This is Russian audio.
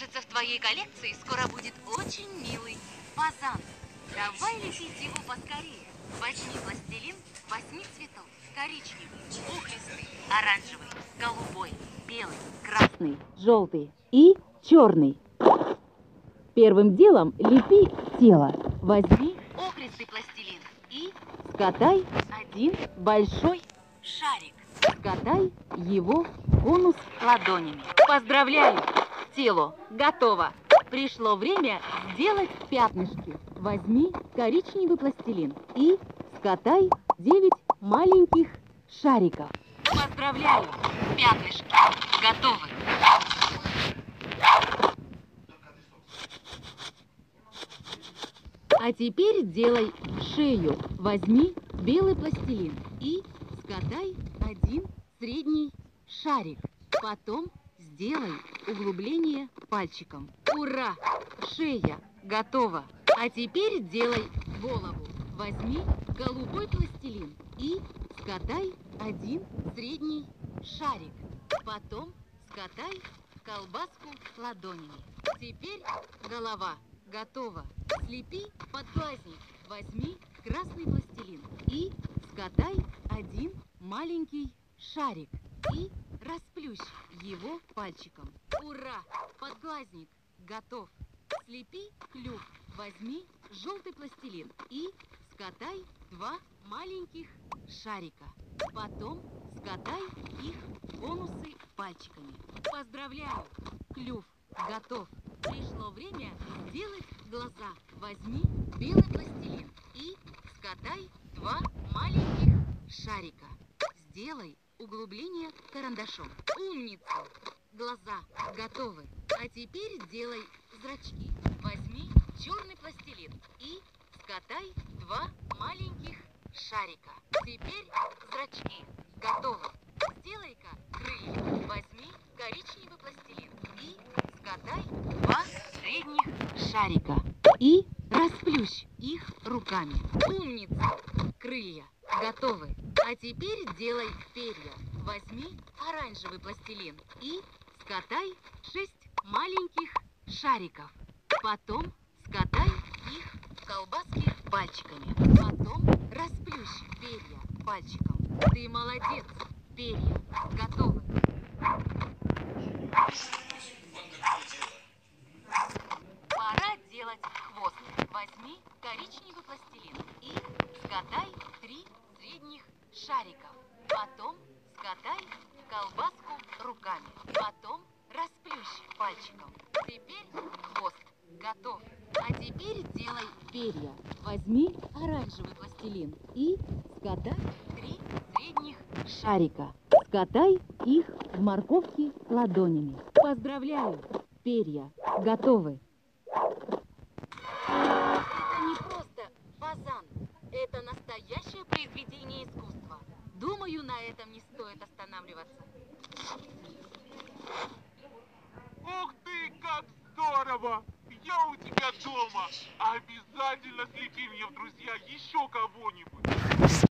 Кажется, в твоей коллекции скоро будет очень милый фазан. Давай лепить его поскорее. Возьми пластилин восьми цветов. Коричневый, пухлистый, оранжевый, голубой, белый, красный, желтый и черный. Первым делом лепи тело. Возьми охристый пластилин и скатай один большой шарик. Скатай его конус ладонями. Поздравляю! Тело готово. Пришло время сделать пятнышки. Возьми коричневый пластилин и скатай 9 маленьких шариков. Поздравляю! Пятнышки готовы. А теперь делай шею. Возьми белый пластилин и скатай один средний шарик. Потом сделай углубление пальчиком. Ура! Шея готова. А теперь делай голову. Возьми голубой пластилин и скатай один средний шарик. Потом скатай колбаску ладонями. Теперь голова готова. Слепи подглазник. Возьми красный пластилин и скатай один маленький шарик и расплющ его пальчиком. Ура! Подглазник готов. Слепи клюв. Возьми желтый пластилин и скатай два маленьких шарика. Потом скатай их в конусы пальчиками. Поздравляю! Клюв готов. Пришло время сделать глаза. Возьми белый пластилин и скатай два маленьких шарика. Сделай углубление карандашом. Умница! Глаза готовы. А теперь делай зрачки. Возьми черный пластилин и скатай два маленьких шарика. Теперь зрачки готовы. Сделай-ка крылья. Возьми коричневый пластилин и скатай два средних шарика. И расплющ их руками. Умница! Крылья готовы. А теперь делай перья. Возьми оранжевый пластилин и скатай шесть маленьких шариков. Потом скатай их в колбаски пальчиками. Потом расплющ перья пальчиком. Ты молодец. Перья готовы. Пора делать хвост. Возьми коричневый пластилин и скатай три средних шариков. Потом скатай колбаску руками. Потом расплющ пальчиком. Теперь хвост готов. А теперь делай перья. Возьми оранжевый пластилин и скатай три средних шарика. Скатай их в морковке ладонями. Поздравляю! Перья готовы. Это настоящее произведение искусства. Думаю, на этом не стоит останавливаться. Ух ты, как здорово! Я у тебя дома. Обязательно слепи мне в друзья еще кого-нибудь.